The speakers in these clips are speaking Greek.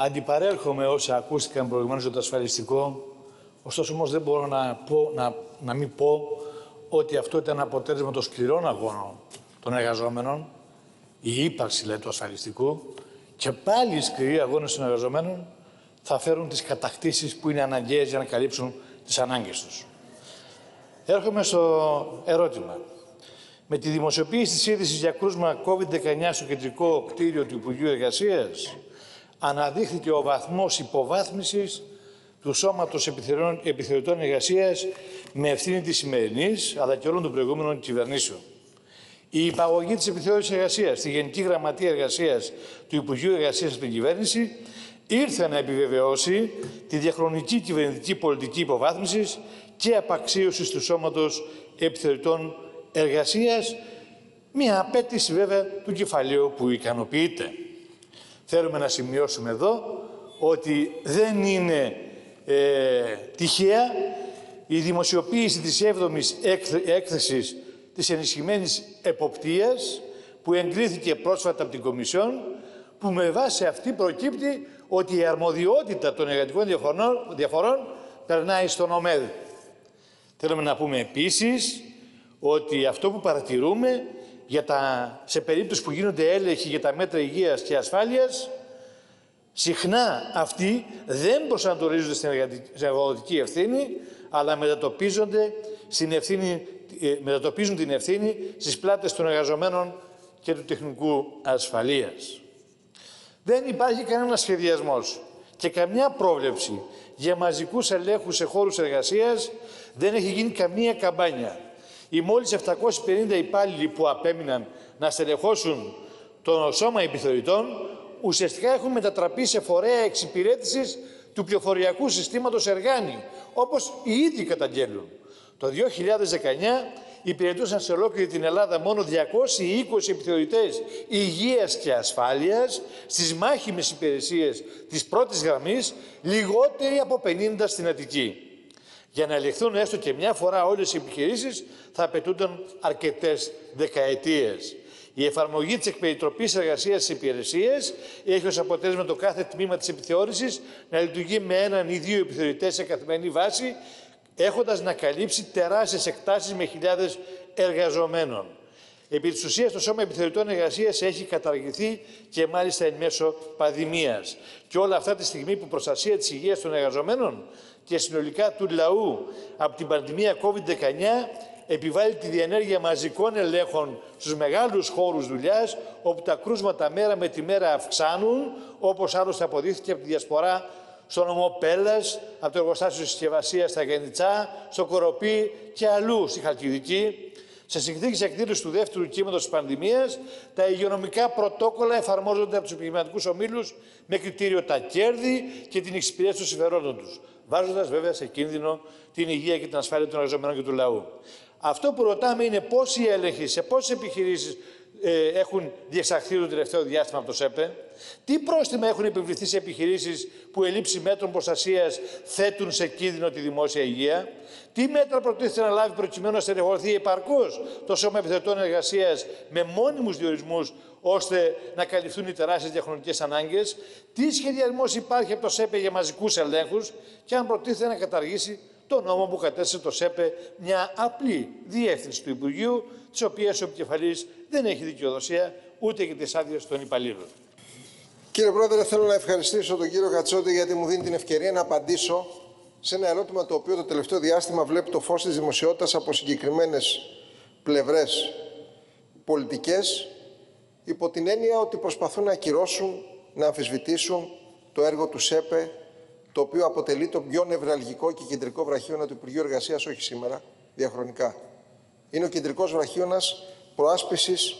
Αντιπαρέρχομαι όσα ακούστηκαν προηγουμένως για το ασφαλιστικό, ωστόσο όμως δεν μπορώ να, πω, να, να μην πω ότι αυτό ήταν αποτέλεσμα των σκληρών αγώνων των εργαζόμενων, η ύπαρξη λέει, του ασφαλιστικού και πάλι οι σκληροί αγώνες των εργαζομένων θα φέρουν τις κατακτήσεις που είναι αναγκαίες για να καλύψουν τις ανάγκες τους. Έρχομαι στο ερώτημα. Με τη δημοσιοποίηση της είδησης για κρούσμα COVID-19 στο κεντρικό κτίριο του Υπουργείου Εργασίας, αναδείχθηκε ο βαθμός υποβάθμισης του Σώματος Επιθεωρητών Εργασίας με ευθύνη της σημερινής, αλλά και όλων των προηγούμενων κυβερνήσεων. Η υπαγωγή της επιθεώρησης εργασίας στη Γενική Γραμματεία Εργασίας του Υπουργείου Εργασίας στην κυβέρνηση ήρθε να επιβεβαιώσει τη διαχρονική κυβερνητική πολιτική υποβάθμισης και απαξίωσης του Σώματος Επιθεωρητών Εργασίας, μια απέτηση βέβαια του κεφαλαίου που ικανοποιείται. Θέλουμε να σημειώσουμε εδώ ότι δεν είναι ε, τυχαία η δημοσιοποίηση της 7ης έκθεσης της ενισχυμένης εποπτείας που εγκρίθηκε πρόσφατα από την Κομισιόν που με βάση αυτή προκύπτει ότι η αρμοδιότητα των εργατικών διαφορών, διαφορών περνάει στον ΟΜΕΔ. Θέλουμε να πούμε επίσης ότι αυτό που παρατηρούμε για τα, σε περίπτωση που γίνονται έλεγχοι για τα μέτρα υγείας και ασφάλειας, συχνά αυτοί δεν προσανατολίζονται στην εργατική ευθύνη, αλλά μετατοπίζονται στην ευθύνη, ε, μετατοπίζουν την ευθύνη στις πλάτες των εργαζομένων και του τεχνικού ασφαλείας. Δεν υπάρχει κανένα σχεδιασμός και καμιά πρόβλεψη για μαζικούς ελέγχους σε χώρους εργασίας δεν έχει γίνει καμία καμπάνια. Οι μόλις 750 υπάλληλοι που απέμειναν να στελεχώσουν το σώμα επιθεωρητών ουσιαστικά έχουν μετατραπεί σε φορέα εξυπηρέτησης του πληροφοριακού συστήματος Εργάνη, όπως οι ίδιοι καταγγέλουν. Το 2019 υπηρετούσαν σε ολόκληρη την Ελλάδα μόνο 220 επιθεωρητές υγείας και ασφάλειας στις μάχημες υπηρεσίες της πρώτης γραμμής, λιγότεροι από 50 στην Αττική. Για να ελεγχθούν έστω και μια φορά όλες οι επιχειρήσεις θα απαιτούνταν αρκετές δεκαετίες. Η εφαρμογή της εκπεριτροπή εργασίας στις υπηρεσίες έχει ως αποτέλεσμα το κάθε τμήμα της επιθεώρησης να λειτουργεί με έναν ή δύο επιθεωρητές σε καθημερινή βάση έχοντας να καλύψει τεράστιες εκτάσεις με χιλιάδες εργαζομένων. Επί της ουσίας, το Σώμα Επιθεωρητών Εργασίας έχει καταργηθεί και μάλιστα εν μέσω πανδημίας. Και όλα αυτά τη στιγμή που προστασία της υγείας των εργαζομένων και συνολικά του λαού από την πανδημία COVID-19 επιβάλλει τη διενέργεια μαζικών ελέγχων στους μεγάλους χώρους δουλειάς, όπου τα κρούσματα μέρα με τη μέρα αυξάνουν, όπως άλλωστε αποδείχθηκε από τη διασπορά στο νομό Πέλλας, από το εργοστάσιο συσκευασίας στα Γενιτσά, στο Κοροπή και αλλού στη Χαλκιδική. Σε συνθήκε εκδήλωσης του δεύτερου κύματος της πανδημίας, τα υγειονομικά πρωτόκολλα εφαρμόζονται από τους επιχειρηματικούς ομίλους με κριτήριο τα κέρδη και την εξυπηρέτηση των συμφερόντων τους, βάζοντας βέβαια σε κίνδυνο την υγεία και την ασφάλεια των εργαζομένων και του λαού. Αυτό που ρωτάμε είναι πόσοι έλεγχοι σε πόσες επιχειρήσεις ε, έχουν διεξαχθεί το τελευταίο διάστημα από το ΣΕΠΕ, τι πρόστιμα έχουν επιβληθεί σε επιχειρήσεις που ελήψη μέτρων προστασίας θέτουν σε κίνδυνο τη δημόσια υγεία, τι μέτρα προτίθεται να λάβει προκειμένου να στελεχωθεί επαρκώς το Σώμα Επιθετών Εργασίας με μόνιμους διορισμούς ώστε να καλυφθούν οι τεράστιες διαχρονικές ανάγκες, τι σχεδιασμός υπάρχει από το ΣΕΠΕ για μαζικούς ελέγχους; Και αν προτίθεται να καταργήσει το νόμο που κατέστησε το ΣΕΠΕ μια απλή διεύθυνση του Υπουργείου, της οποίας ο επικεφαλής δεν έχει δικαιοδοσία ούτε και τις άδειες των υπαλλήλων. Κύριε Πρόεδρε, θέλω να ευχαριστήσω τον κύριο Κατσότη γιατί μου δίνει την ευκαιρία να απαντήσω σε ένα ερώτημα το οποίο το τελευταίο διάστημα βλέπει το φως της δημοσιότητας από συγκεκριμένες πλευρές πολιτικές υπό την έννοια ότι προσπαθούν να ακυρώσουν, να αμφισβητήσουν το έργο του ΣΕΠΕ το οποίο αποτελεί το πιο νευραλγικό και κεντρικό βραχίωνα του Υπουργείου Εργασίας, όχι σήμερα, διαχρονικά. Είναι ο κεντρικός βραχίωνας προάσπισης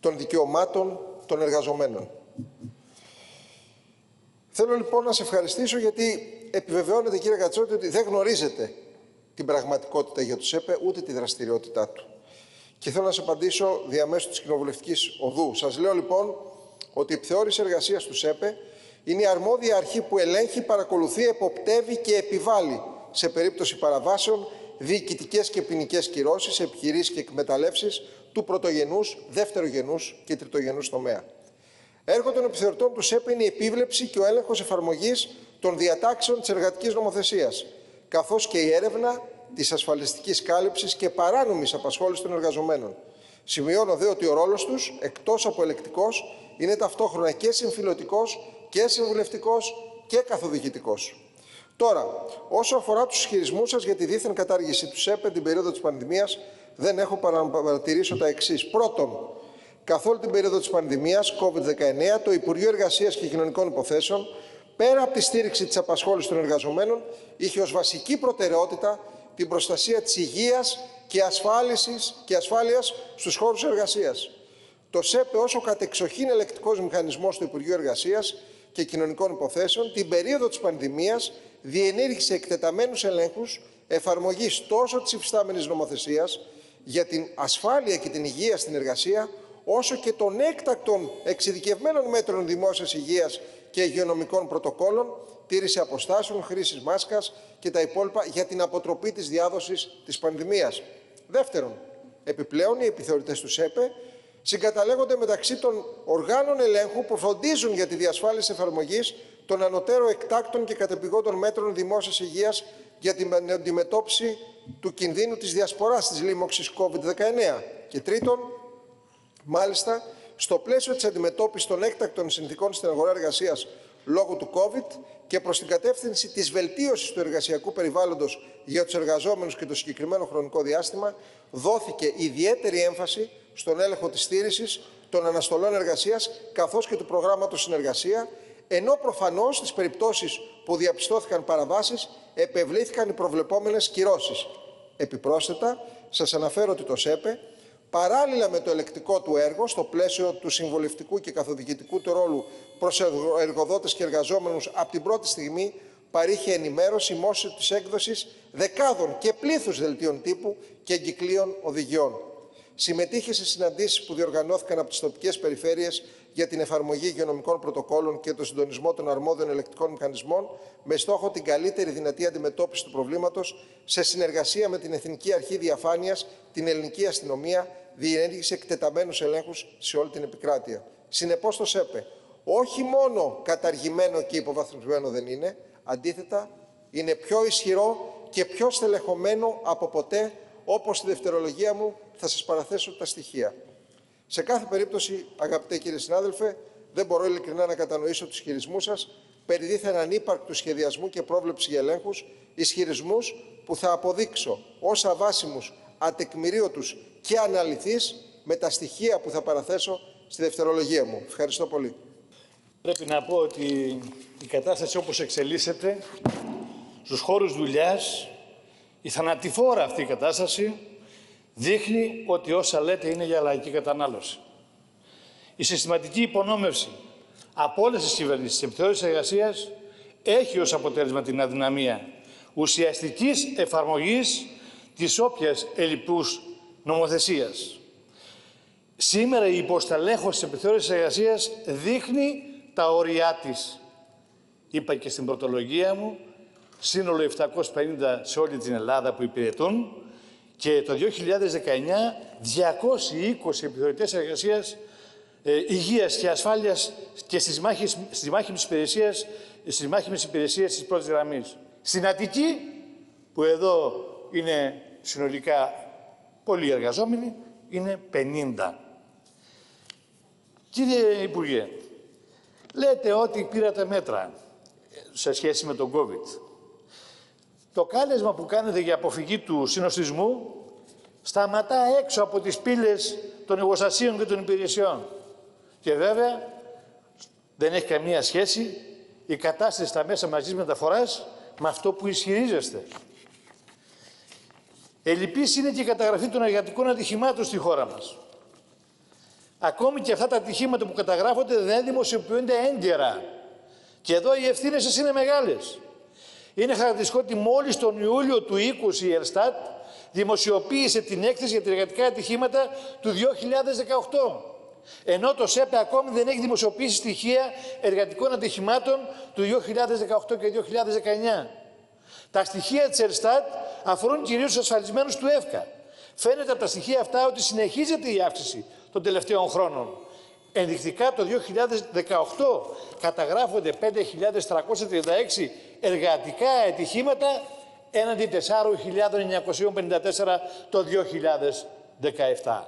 των δικαιωμάτων των εργαζομένων. Θέλω λοιπόν να σε ευχαριστήσω γιατί επιβεβαιώνετε κύριε Κατσότη ότι δεν γνωρίζετε την πραγματικότητα για το ΣΕΠΕ ούτε τη δραστηριότητά του. Και θέλω να σα απαντήσω διαμέσου της κοινοβουλευτικής οδού. Σας λέω λοιπόν ότι η επιθεώρηση εργασίας του ΣΕΠΕ είναι η αρμόδια αρχή που ελέγχει, παρακολουθεί, εποπτεύει και επιβάλλει σε περίπτωση παραβάσεων διοικητικές και ποινικές κυρώσεις, επιχειρήσεις και εκμεταλλεύσεις του πρωτογενούς, γενού και τριτογενούς τομέα. Έργο των επιθεωρητών τους ΣΕΠ είναι η επίβλεψη και ο έλεγχος εφαρμογής των διατάξεων της εργατικής νομοθεσίας, καθώς και η έρευνα της ασφαλιστικής κάλυψης και παράνομης απασχόλησης των εργαζομένων. Σημειώνω δε ότι ο ρόλος τους, εκτός από ελεκτικός, είναι ταυτόχρονα και συμφιλωτικός και συμβουλευτικός και καθοδηγητικός. Τώρα, όσο αφορά τους ισχυρισμούς σας για τη δίθεν κατάργηση τους ΣΕΠ την περίοδο της πανδημίας, δεν έχω παρά να παρατηρήσω τα εξής. Πρώτον, καθ' όλη την περίοδο της πανδημίας COVID-19, το Υπουργείο Εργασίας και Κοινωνικών Υποθέσεων, πέρα από τη στήριξη της απασχόλησης των εργαζομένων, είχε ως βασική προτεραιότητα την προστασία της υγείας και, ασφάλισης, και ασφάλειας στους χώρους εργασίας. Το ΣΕΠΕ ως ο κατεξοχήν ελεκτικός μηχανισμός του Υπουργείου Εργασίας και Κοινωνικών Υποθέσεων την περίοδο της πανδημίας διενήργησε εκτεταμένους ελέγχους εφαρμογής τόσο της υφιστάμενης νομοθεσίας για την ασφάλεια και την υγεία στην εργασία, όσο και των έκτακτων εξειδικευμένων μέτρων δημόσιας υγείας και υγειονομικών πρωτοκόλων, τήρηση αποστάσεων, χρήσης μάσκας και τα υπόλοιπα για την αποτροπή της διάδοσης της πανδημίας. Δεύτερον, επιπλέον οι επιθεωρητές του ΣΕΠΕ συγκαταλέγονται μεταξύ των οργάνων ελέγχου που φροντίζουν για τη διασφάλιση εφαρμογής των ανωτέρω εκτάκτων και κατεπηγόντων μέτρων δημόσιας υγείας για την αντιμετώπιση του κινδύνου της διασποράς της λίμωξης COVID-19. Και τρίτον, μάλιστα, στο πλαίσιο της αντιμετώπισης των έκτακτων συνθήκων στην αγορά εργασίας λόγω του COVID και προς την κατεύθυνση της βελτίωσης του εργασιακού περιβάλλοντος για τους εργαζόμενους και το συγκεκριμένο χρονικό διάστημα, δόθηκε ιδιαίτερη έμφαση στον έλεγχο της στήρησης των αναστολών εργασίας καθώς και του προγράμματος συνεργασία, ενώ προφανώς στις περιπτώσεις που διαπιστώθηκαν παραβάσεις επευλήθηκαν οι προβλεπόμενες κυρώσεις. Επιπρόσθετα, σας αναφέρω ότι το ΣΕΠΕ παράλληλα με το ελεκτικό του έργο, στο πλαίσιο του συμβολευτικού και καθοδηγητικού του ρόλου προς εργοδότες και εργαζόμενους από την πρώτη στιγμή, παρήχε ενημέρωση μόσου της έκδοσης δεκάδων και πλήθους δελτίων τύπου και εγκυκλίων οδηγιών. Συμμετείχε σε συναντήσεις που διοργανώθηκαν από τις τοπικές περιφέρειες για την εφαρμογή υγειονομικών πρωτοκόλων και το συντονισμό των αρμόδιων ελεκτικών μηχανισμών με στόχο την καλύτερη δυνατή αντιμετώπιση του προβλήματος σε συνεργασία με την Εθνική Αρχή Διαφάνειας, την Ελληνική Αστυνομία διενέργησε εκτεταμένους ελέγχους σε όλη την επικράτεια. Συνεπώς το ΣΕΠΕ όχι μόνο καταργημένο και υποβαθμισμένο δεν είναι, αντίθετα είναι πιο ισχυρό και πιο στελεχωμένο από ποτέ, όπως στη δευτερολογία μου θα σας παραθέσω τα στοιχεία. Σε κάθε περίπτωση, αγαπητέ κύριε συνάδελφε, δεν μπορώ ειλικρινά να κατανοήσω τους χειρισμούς σας περί δίθεν ανύπαρκτου σχεδιασμού και πρόβλεψη για ελέγχους, ισχυρισμούς που θα αποδείξω ως αβάσιμους, ατεκμηρίωτους και αναλυθείς με τα στοιχεία που θα παραθέσω στη δευτερολογία μου. Ευχαριστώ πολύ. Πρέπει να πω ότι η κατάσταση όπως εξελίσσεται στους χώρους δουλειάς, η θανατηφόρα αυτή η κατάσταση δείχνει ότι όσα λέτε είναι για λαϊκή κατανάλωση. Η συστηματική υπονόμευση από όλες τις κυβερνήσεις της επιθεώρησης εργασίας έχει ως αποτέλεσμα την αδυναμία ουσιαστικής εφαρμογής της όποιας ελλειπού νομοθεσίας. Σήμερα η υποσταλέχωση της επιθεώρησης εργασίας δείχνει τα όρια της. Είπα και στην πρωτολογία μου, σύνολο 750 σε όλη την Ελλάδα που υπηρετούν και το 2019 220 επιθεωρητές εργασίας ε, υγείας και ασφάλειας και στις, μάχες, στις μάχημες υπηρεσίες, στις μάχημες υπηρεσίες της πρώτης γραμμής. Στην Αττική, που εδώ είναι συνολικά πολλοί εργαζόμενοι, είναι 50. Κύριε Υπουργέ, λέτε ότι πήρατε μέτρα σε σχέση με τον COVID. Το κάλεσμα που κάνετε για αποφυγή του συνοστισμού σταματά έξω από τις πύλες των εργοστασίων και των υπηρεσιών. Και βέβαια δεν έχει καμία σχέση η κατάσταση στα μέσα μαζικής μεταφοράς με αυτό που ισχυρίζεστε. Ελλειπής είναι και η καταγραφή των εργατικών ατυχημάτων στη χώρα μας. Ακόμη και αυτά τα ατυχήματα που καταγράφονται δεν δημοσιοποιούνται έγκαιρα. Και εδώ οι ευθύνες σας είναι μεγάλες. Είναι χαρακτηριστικό ότι μόλις τον Ιούλιο του 20 η Ερστάτ δημοσιοποίησε την έκθεση για τα εργατικά ατυχήματα του 2018. Ενώ το ΣΕΠΕ ακόμη δεν έχει δημοσιοποιήσει στοιχεία εργατικών ατυχημάτων του 2018 και 2019. Τα στοιχεία της Ερστάτ αφορούν κυρίως τους ασφαλισμένους του ΕΦΚΑ. Φαίνεται από τα στοιχεία αυτά ότι συνεχίζεται η αύξηση των τελευταίων χρόνων. Ενδεικτικά το 2018 καταγράφονται 5.336 εργατικά ατυχήματα έναντι 4.954 το 2017.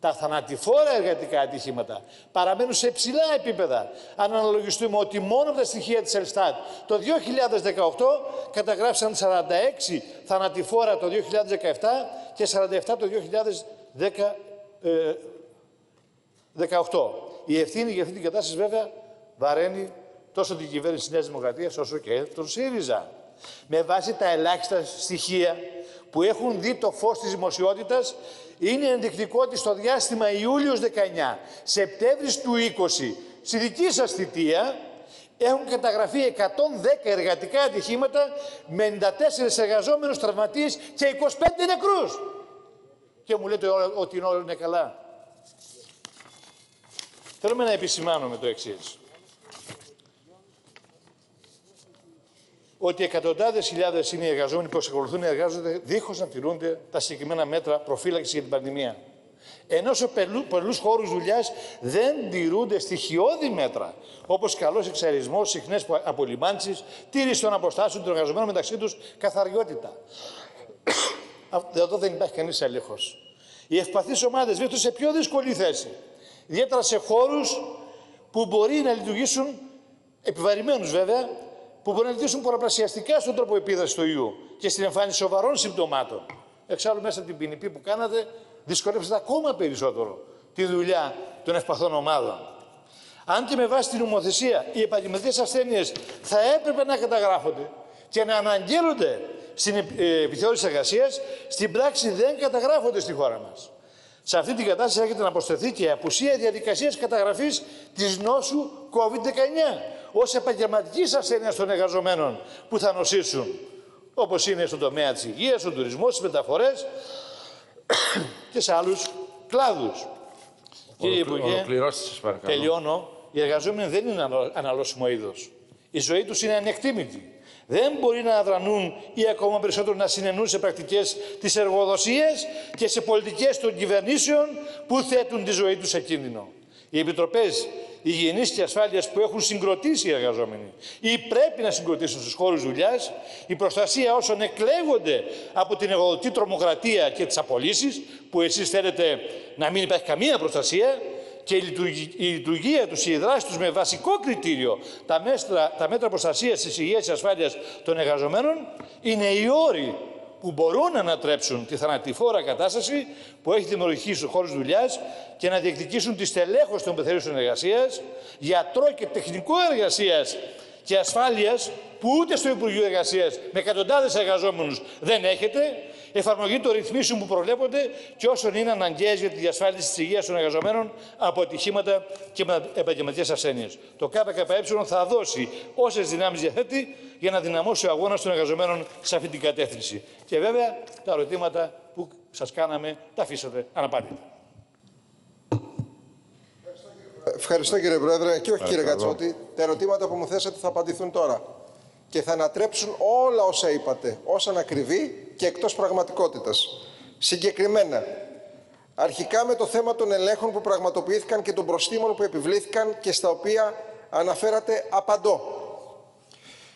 Τα θανατηφόρα εργατικά ατυχήματα παραμένουν σε ψηλά επίπεδα. Αν αναλογιστούμε ότι μόνο από τα στοιχεία της Ελστάτ το 2018 καταγράφησαν 46 θανατηφόρα το 2017 και 47 το 2018. Η ευθύνη για αυτή την κατάσταση βέβαια βαραίνει τόσο την κυβέρνηση της Νέας Δημοκρατίας όσο και τον ΣΥΡΙΖΑ. Με βάση τα ελάχιστα στοιχεία που έχουν δει το φως της δημοσιότητας είναι ενδεικτικό ότι στο διάστημα Ιούλιος 19, Σεπτέμβρης του 20, στη δική σας θητεία, έχουν καταγραφεί 110 εργατικά ατυχήματα με 94 εργαζόμενους τραυματίες και 25 νεκρούς. Και μου λέτε ότι είναι όλα είναι καλά. Θέλουμε να επισημάνουμε το εξής. ότι εκατοντάδες χιλιάδες είναι οι εργαζόμενοι που εξακολουθούν να εργάζονται δίχως να τηρούνται τα συγκεκριμένα μέτρα προφύλαξης για την πανδημία. Ενώ σε πολλούς χώρους δουλειάς δεν τηρούνται στοιχειώδη μέτρα, όπως καλός εξαρισμό, συχνές απολυμάνσεις, τήρηση των αποστάσεων των εργαζομένων μεταξύ τους, καθαριότητα. Εδώ δεν υπάρχει κανείς έλεγχος. Οι ευπαθείς ομάδες βρίσκονται σε πιο δύσκολη θέση. Ιδιαίτερα σε χώρους που μπορεί να λειτουργήσουν, επιβαρημένους βέβαια, που μπορεί να λειτουργήσουν πολλαπλασιαστικά στον τρόπο επίδρασης του ιού και στην εμφάνιση σοβαρών συμπτωμάτων. Εξάλλου, μέσα από την ποινική που κάνατε, δυσκολεύσατε ακόμα περισσότερο τη δουλειά των ευπαθών ομάδων. Αν και με βάση την νομοθεσία οι επαγγελματικές ασθένειες θα έπρεπε να καταγράφονται και να αναγγέλλονται στην ε, επιθεώρηση εργασίας, στην πράξη δεν καταγράφονται στη χώρα μας. Σε αυτή την κατάσταση έρχεται να προσθεθεί και η απουσία διαδικασίας καταγραφής της νόσου COVID-19 ως επαγγελματικής ασθένειας των εργαζομένων που θα νοσήσουν, όπως είναι στον τομέα της υγείας, στον τουρισμό, στις μεταφορές και σε άλλους κλάδους. Κύριε Υπουργέ, τελειώνω. Οι εργαζόμενοι δεν είναι αναλώσιμο είδος. Η ζωή τους είναι ανεκτήμητη. Δεν μπορεί να αδρανούν ή ακόμα περισσότερο να συνενούν σε πρακτικές της εργοδοσίας και σε πολιτικές των κυβερνήσεων που θέτουν τη ζωή τους σε κίνδυνο. Οι επιτροπές υγιεινής και ασφάλειας που έχουν συγκροτήσει οι εργαζόμενοι ή πρέπει να συγκροτήσουν στους χώρους δουλειάς, η προστασία όσων εκλέγονται από την εργοδοτή τρομοκρατία και τις απολύσεις, που εσείς θέλετε να μην υπάρχει καμία προστασία, και η λειτουργία τους, η δράση τους με βασικό κριτήριο τα μέτρα, τα μέτρα προστασίας της υγείας και ασφάλειας των εργαζομένων είναι οι όροι που μπορούν να ανατρέψουν τη θανατηφόρα κατάσταση που έχει δημιουργηθεί στους χώρους δουλειάς και να διεκδικήσουν τη στελέχωση των πεθερήσεων εργασία, γιατρό και τεχνικό εργασίας και ασφάλειας που ούτε στο Υπουργείο Εργασίας με εκατοντάδες εργαζόμενους δεν έχετε, εφαρμογή των ρυθμίσεων που προβλέπονται και όσων είναι αναγκαίες για τη διασφάλιση της υγείας των εργαζομένων από ατυχήματα και επαγγελματικές ασθένειες. Το ΚΚΕ θα δώσει όσες δυνάμεις διαθέτει για να δυναμώσει ο αγώνας των εργαζομένων σε αυτή την κατεύθυνση. Και βέβαια τα ερωτήματα που σας κάναμε τα αφήσατε αναπάντητα. Ευχαριστώ κύριε Πρόεδρε και όχι κύριε Κατσότη. Τα ερωτήματα που μου θέσατε θα απαντηθούν τώρα και θα ανατρέψουν όλα όσα είπατε, όσα ανακριβεί και εκτός πραγματικότητας. Συγκεκριμένα, αρχικά με το θέμα των ελέγχων που πραγματοποιήθηκαν και των προστήμων που επιβλήθηκαν και στα οποία αναφέρατε απαντώ.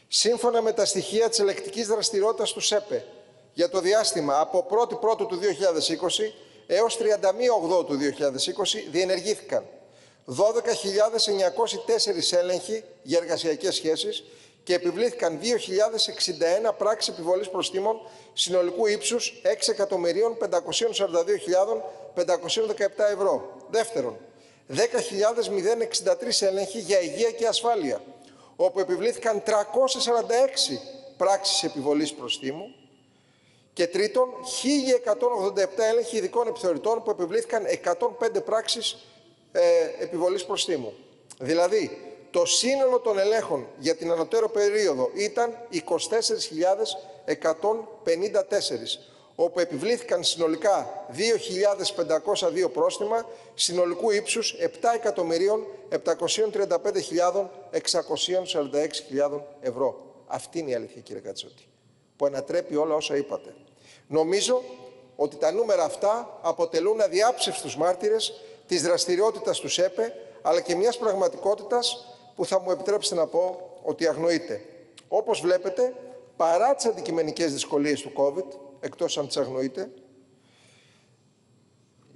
Σύμφωνα με τα στοιχεία της ελεκτικής δραστηριότητας του ΣΕΠΕ για το διάστημα από 1η Πρώτου του 2020 έως 31 Οκτώου του 2020 διενεργήθηκαν 12.904 έλεγχοι για εργασιακές σχέσεις και επιβλήθηκαν 2.061 πράξεις επιβολής προστήμων συνολικού ύψους 6.542.517 ευρώ. Δεύτερον, 10.063 έλεγχοι για υγεία και ασφάλεια, όπου επιβλήθηκαν 346 πράξεις επιβολής προστήμου και τρίτον, 1.187 έλεγχοι ειδικών επιθεωρητών που επιβλήθηκαν 105 πράξεις ε, επιβολής προστήμου. Δηλαδή, το σύνολο των ελέγχων για την ανωτέρω περίοδο ήταν 24.154, όπου επιβλήθηκαν συνολικά 2.502 πρόστιμα συνολικού ύψους 7.735.646 ευρώ. Αυτή είναι η αλήθεια κύριε Κατσότη, που ανατρέπει όλα όσα είπατε. Νομίζω ότι τα νούμερα αυτά αποτελούν αδιάψευστους μάρτυρες της δραστηριότητας του ΣΕΠΕ, αλλά και μιας πραγματικότητας που θα μου επιτρέψετε να πω ότι αγνοείται. Όπως βλέπετε, παρά τις αντικειμενικές δυσκολίες του COVID, εκτός αν τις αγνοείται,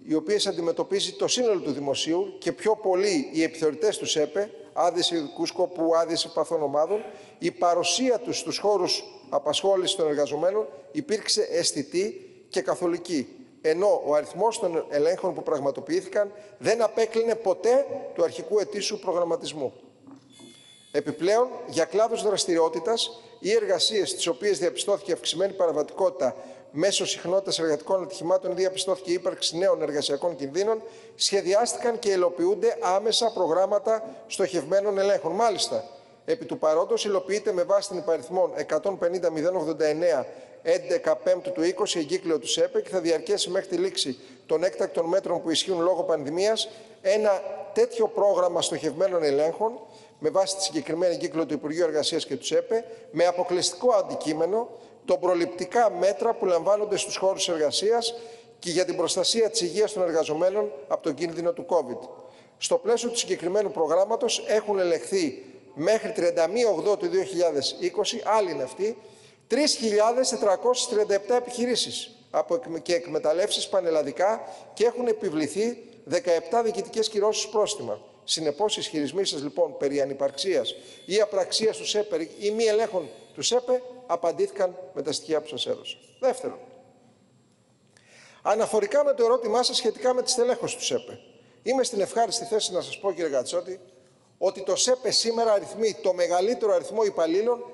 οι οποίες αντιμετωπίζει το σύνολο του δημοσίου και πιο πολύ οι επιθεωρητές του ΣΕΠΕ, άδειες ειδικού σκοπού, άδειες υπαθών ομάδων, η παρουσία τους στους χώρους απασχόλησης των εργαζομένων υπήρξε αισθητή και καθολική, ενώ ο αριθμός των ελέγχων που πραγματοποιήθηκαν δεν απέκλεινε ποτέ του αρχικού ετήσιου προγραμματισμού. Επιπλέον, για κλάδους δραστηριότητας ή εργασίες στις οποίες διαπιστώθηκε αυξημένη παραβατικότητα μέσω συχνότητας εργατικών ατυχημάτων διαπιστώθηκε η ύπαρξη νέων εργασιακών κινδύνων, σχεδιάστηκαν και υλοποιούνται άμεσα προγράμματα στοχευμένων ελέγχων. Μάλιστα, επί του παρόντος υλοποιείται με βάση την υπαριθμών 150.089 11 Πέμπτου του 20 εγκύκλιο του ΣΕΠΕ και θα διαρκέσει μέχρι τη λήξη των έκτακτων μέτρων που ισχύουν λόγω πανδημίας ένα τέτοιο πρόγραμμα στοχευμένων ελέγχων με βάση τη συγκεκριμένη κύκλο του Υπουργείου Εργασίας και του ΣΕΠΕ με αποκλειστικό αντικείμενο των προληπτικά μέτρα που λαμβάνονται στους χώρους εργασίας και για την προστασία της υγείας των εργαζομένων από τον κίνδυνο του COVID. Στο πλαίσιο του συγκεκριμένου προγράμματος έχουν ελεγχθεί μέχρι 31 Οκτώβρη του 2020, άλλη είναι αυτή, 3.437 επιχειρήσεις και εκμεταλλεύσεις πανελλαδικά και έχουν επιβληθεί 17 διοικητικές κυρώσεις πρόστιμα. Συνεπώς, οι ισχυρισμοί σας λοιπόν περί ανυπαρξίας ή απραξίας του ΣΕΠΕ ή μη ελέγχων του ΣΕΠΕ απαντήθηκαν με τα στοιχεία που σας έδωσα. Δεύτερον, αναφορικά με το ερώτημά σας σχετικά με τη στελέχωση του ΣΕΠΕ, είμαι στην ευχάριστη θέση να σας πω, κύριε Γατσότη, ότι το ΣΕΠΕ σήμερα αριθμεί το μεγαλύτερο αριθμό υπαλλήλων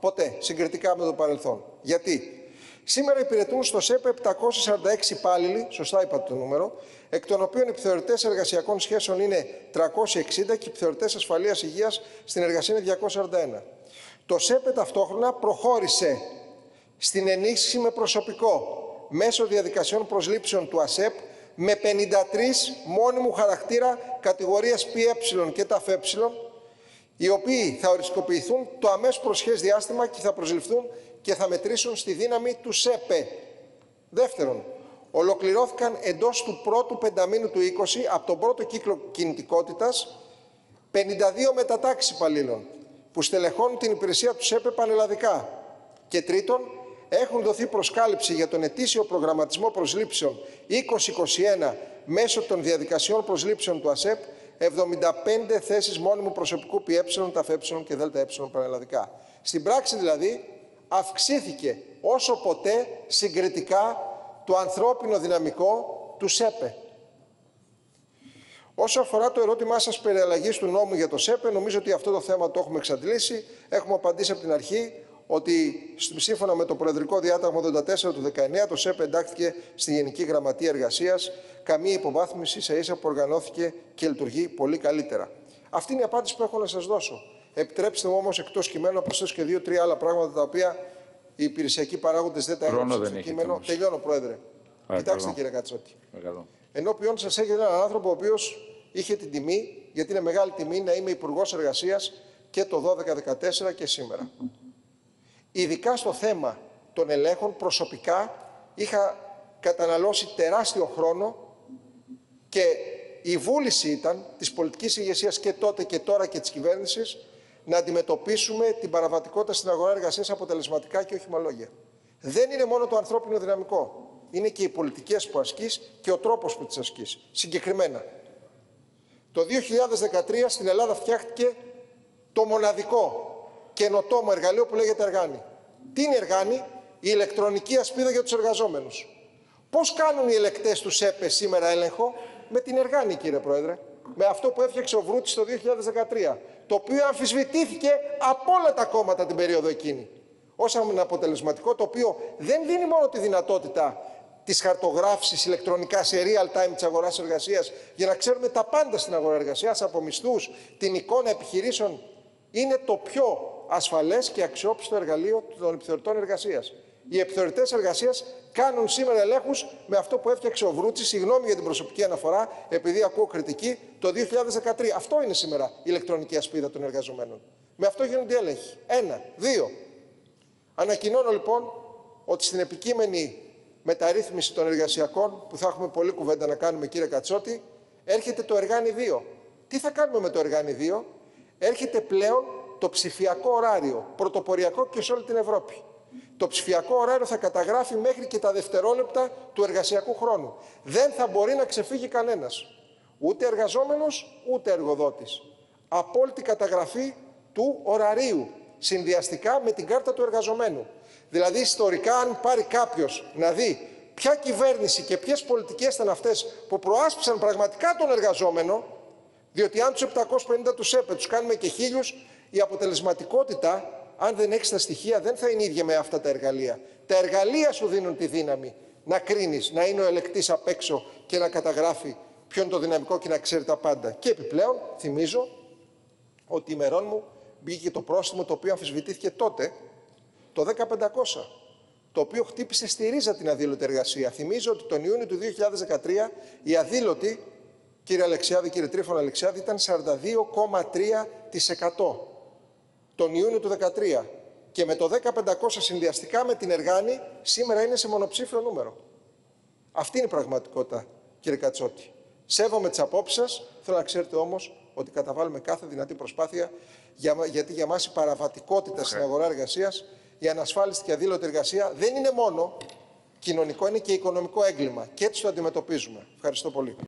ποτέ συγκριτικά με το παρελθόν. Γιατί; Σήμερα υπηρετούν στο ΣΕΠ 746 υπάλληλοι, σωστά είπατε το νούμερο, εκ των οποίων οι επιθεωρητές εργασιακών σχέσεων είναι 360 και οι επιθεωρητές ασφαλείας υγείας στην εργασία είναι 241. Το ΣΕΠ ταυτόχρονα προχώρησε στην ενίσχυση με προσωπικό μέσω διαδικασιών προσλήψεων του ΑΣΕΠ με 53 μόνιμου χαρακτήρα κατηγορίας ΠΕ και ΤΑΦΕ, οι οποίοι θα ορισκοποιηθούν το αμέσως προσχές διάστημα και θα προσληφθούν και θα μετρήσουν στη δύναμη του ΣΕΠΕ. Δεύτερον, ολοκληρώθηκαν εντός του πρώτου πενταμήνου του 20 από τον πρώτο κύκλο κινητικότητας 52 μετατάξεις υπαλλήλων που στελεχώνουν την υπηρεσία του ΣΕΠΕ πανελλαδικά. Και τρίτον, έχουν δοθεί προσκάλυψη για τον ετήσιο προγραμματισμό προσλήψεων 2021 μέσω των διαδικασιών προσλήψεων του ΑΣΕΠ 75 θέσεις μόνιμου προσωπικού ΠΕ, ΤΑΦΕ και ΔΕΛΤΑΕ πανελλαδικά. Στην πράξη δηλαδή αυξήθηκε όσο ποτέ συγκριτικά το ανθρώπινο δυναμικό του ΣΕΠΕ. Όσο αφορά το ερώτημά σας περί αλλαγής του νόμου για το ΣΕΠΕ, νομίζω ότι αυτό το θέμα το έχουμε εξαντλήσει. Έχουμε απαντήσει από την αρχή ότι σύμφωνα με το Προεδρικό Διάταγμα 84 του 19, το ΣΕΠΕ εντάχθηκε στη Γενική Γραμματεία Εργασίας, καμία υποβάθμιση σε ίσα που οργανώθηκε και λειτουργεί πολύ καλύτερα. Αυτή είναι η απάντηση που έχω να σας δώσω. Επιτρέψτε μου όμως εκτός κειμένου να προσθέσω και δύο-τρία άλλα πράγματα τα οποία οι υπηρεσιακοί παράγοντες δεν τα έχουν στο κείμενο. Τελειώνω, Πρόεδρε. Κοιτάξτε, κύριε Κατσότη. Ενώπιον σας έχετε έναν άνθρωπο ο οποίος είχε την τιμή, γιατί είναι μεγάλη τιμή, να είμαι Υπουργός Εργασίας και το 12-14 και σήμερα. Ειδικά στο θέμα των ελέγχων, προσωπικά είχα καταναλώσει τεράστιο χρόνο και η βούληση ήταν της πολιτικής ηγεσίας και τότε και τώρα και της κυβέρνησης να αντιμετωπίσουμε την παραβατικότητα στην αγορά εργασίας αποτελεσματικά και όχι με λόγια. Δεν είναι μόνο το ανθρώπινο δυναμικό. Είναι και οι πολιτικέ που ασκείς και ο τρόπος που τι ασκείς. Συγκεκριμένα, το 2013 στην Ελλάδα φτιάχτηκε το μοναδικό καινοτόμο εργαλείο που λέγεται Εργάνη. Τι είναι Εργάνη, η ηλεκτρονική ασπίδα για τους εργαζόμενους. Πώς κάνουν οι ελεκτές του ΣΕΠΕ σήμερα έλεγχο, με την Εργάνη, κύριε Πρόεδρε. Με αυτό που έφτιαξε ο Βρούτης το 2013 το οποίο αμφισβητήθηκε από όλα τα κόμματα την περίοδο εκείνη. Ως αποτελεσματικό, το οποίο δεν δίνει μόνο τη δυνατότητα της χαρτογράφησης ηλεκτρονικά σε real time της αγοράς εργασίας για να ξέρουμε τα πάντα στην αγορά εργασίας, από μισθούς, την εικόνα επιχειρήσεων, είναι το πιο ασφαλές και αξιόπιστο εργαλείο των επιθεωρητών εργασίας. Οι επιθεωρητές εργασίας κάνουν σήμερα ελέγχους με αυτό που έφτιαξε ο Βρούτση. Συγγνώμη για την προσωπική αναφορά, επειδή ακούω κριτική, το 2013. Αυτό είναι σήμερα η ηλεκτρονική ασπίδα των εργαζομένων. Με αυτό γίνονται έλεγχοι. Ένα. Δύο. Ανακοινώνω λοιπόν ότι στην επικείμενη μεταρρύθμιση των εργασιακών, που θα έχουμε πολλή κουβέντα να κάνουμε, κύριε Κατσότη, Έρχεται το Εργάνι 2. Τι θα κάνουμε με το Εργάνι 2? Έρχεται πλέον το ψηφιακό ωράριο, πρωτοποριακό και σε όλη την Ευρώπη. Το ψηφιακό ωράριο θα καταγράφει μέχρι και τα δευτερόλεπτα του εργασιακού χρόνου. Δεν θα μπορεί να ξεφύγει κανένας. Ούτε εργαζόμενος, ούτε εργοδότης. Απόλυτη καταγραφή του ωραρίου, συνδυαστικά με την κάρτα του εργαζομένου. Δηλαδή, ιστορικά, αν πάρει κάποιος να δει ποια κυβέρνηση και ποιες πολιτικές ήταν αυτές που προάσπισαν πραγματικά τον εργαζόμενο, διότι αν τους 750 τους ΕΠΕ τους κάνουμε και χίλιους, η αποτελεσματικότητα, αν δεν έχεις τα στοιχεία, δεν θα είναι ίδια με αυτά τα εργαλεία. Τα εργαλεία σου δίνουν τη δύναμη να κρίνεις, να είναι ο ελεκτής απ' έξω και να καταγράφει ποιο είναι το δυναμικό και να ξέρει τα πάντα. Και επιπλέον, θυμίζω ότι ημερών μου μπήκε το πρόστιμο το οποίο αμφισβητήθηκε τότε, το 1500, το οποίο χτύπησε στη ρίζα την αδήλωτη εργασία. Θυμίζω ότι τον Ιούνιο του 2013 η αδήλωτη, κύριε Αλεξιάδη, κύριε Τρίφωνα Αλεξιάδη, ήταν 42,3% τον Ιούνιο του 2013. Και με το 1500 συνδυαστικά με την Εργάνη, σήμερα είναι σε μονοψήφιο νούμερο. Αυτή είναι η πραγματικότητα, κύριε Κατσότη. Σέβομαι τις απόψεις σας. Θέλω να ξέρετε όμως ότι καταβάλουμε κάθε δυνατή προσπάθεια γιατί για μας η παραβατικότητα στην αγορά εργασίας, η ανασφάλιστη και αδήλωτη εργασία δεν είναι μόνο κοινωνικό, είναι και οικονομικό έγκλημα. Και έτσι το αντιμετωπίζουμε. Ευχαριστώ πολύ.